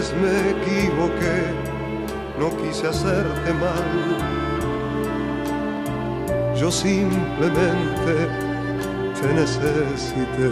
vez me equivoqué, no quise hacerte mal. Yo simplemente te necesité.